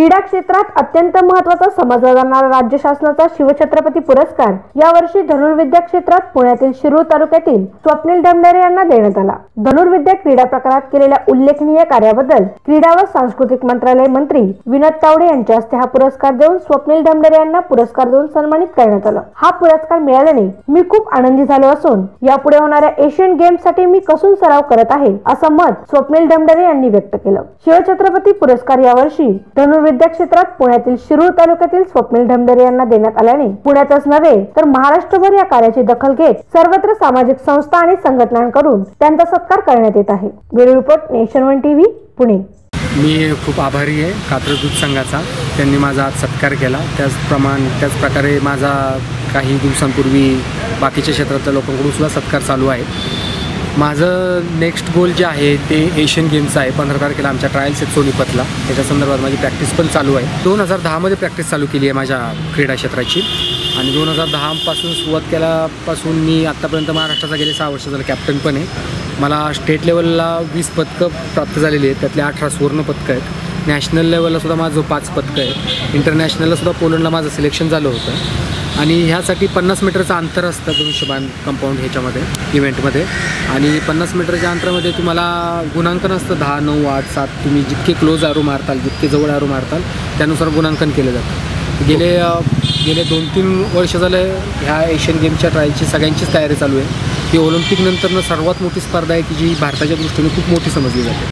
क्रीडा क्षेत्रात अत्यंत महत्त्वाचा समजला जाणारा राज्य शासनाचा शिवछत्रपती पुरस्कार यावर्षी धनुर्विद्या क्षेत्रात पुण्यातील शिरूर तालुक्यातील स्वप्नील डमडरे यांना देण्यात आला. धनुर्विद्या क्रीडा प्रकारात केलेल्या उल्लेखनीय कार्याबद्दल क्रीडा व सांस्कृतिक मंत्रालय मंत्री विनोद तावडे यांच्या हस्ते हा पुरस्कार देऊन स्वप्नील डमडरे यांना पुरस्कार देऊन सन्मानित करण्यात आलं. हा पुरस्कार मिळाल्याने मी खूप आनंदी झालो असून यापुढे होणाऱ्या एशियन गेम्ससाठी मी कसून सराव करत आहे असं मत स्वप्नील डमडरे यांनी व्यक्त केलं. शिवछत्रपती पुरस्कार यावर्षी धनुर्विद्या विद्या क्षेत्रात पुण्यातील शिरूर तालुक्यातील स्वप्नील ढमदरे यांना देण्यात आल्याने पुण्यातच नव्हे तर महाराष्ट्रभर या कार्याची दखल घेत सर्वत्र सामाजिक संस्था आणि संघटनांकडून त्यांचा सत्कार करण्यात येत आहे. Bureau report nation one TV Pune. मी खूप आभारी आहे कात्रदूत संघाचा. त्यांनी माझा आज सत्कार केला. त्याचप्रमाणे त्याचप्रकारे माझा काही दिवसांपूर्वी बाकीच्या क्षेत्रातल्या लोकांकडून सुद्धा सत्कार चालू आहे. माझं नेक्स्ट गोल जे आहे ते एशियन गेम्सचं आहे. पंधरा तारखेला आमच्या ट्रायल्स आहेत सोनीपतला. त्याच्या संदर्भात माझी प्रॅक्टिस पण चालू आहे. दोन हजार दहामध्ये प्रॅक्टिस चालू केली आहे माझ्या क्रीडा क्षेत्राची. आणि दोन हजार दहापासून सुरुवात केल्यापासून मी आत्तापर्यंत महाराष्ट्राचा गेले सहा वर्ष झालं कॅप्टन पण आहे. मला स्टेट लेवलला वीस पदकं प्राप्त झालेली आहेत. त्यातले अठरा सुवर्ण पदकं आहेत. नॅशनल लेवलला सुद्धा माझं पाच पदकं आहे इंटरनॅशनलला सुद्धा पोलंडला माझं सिलेक्शन झालं होतं. आणि ह्यासाठी पन्नास मीटरचं अंतर असतं धनुष्यबाण कंपाऊंड ह्याच्यामध्ये इव्हेंटमध्ये आणि पन्नास मीटरच्या अंतरामध्ये तुम्हाला गुणांकन असतं दहा नऊ आठ सात. तुम्ही जितके क्लोज आरू मारताल जितके जवळ आरू मारताल त्यानुसार गुणांकन केलं जातं. गेले गेले दोन तीन वर्ष झाले ह्या एशियन गेमच्या ट्रायलची सगळ्यांचीच तयारी चालू आहे. ही ऑलिम्पिकनंतरनं सर्वात मोठी स्पर्धा आहे की जी भारताच्या दृष्टीने खूप मोठी समजली जाते.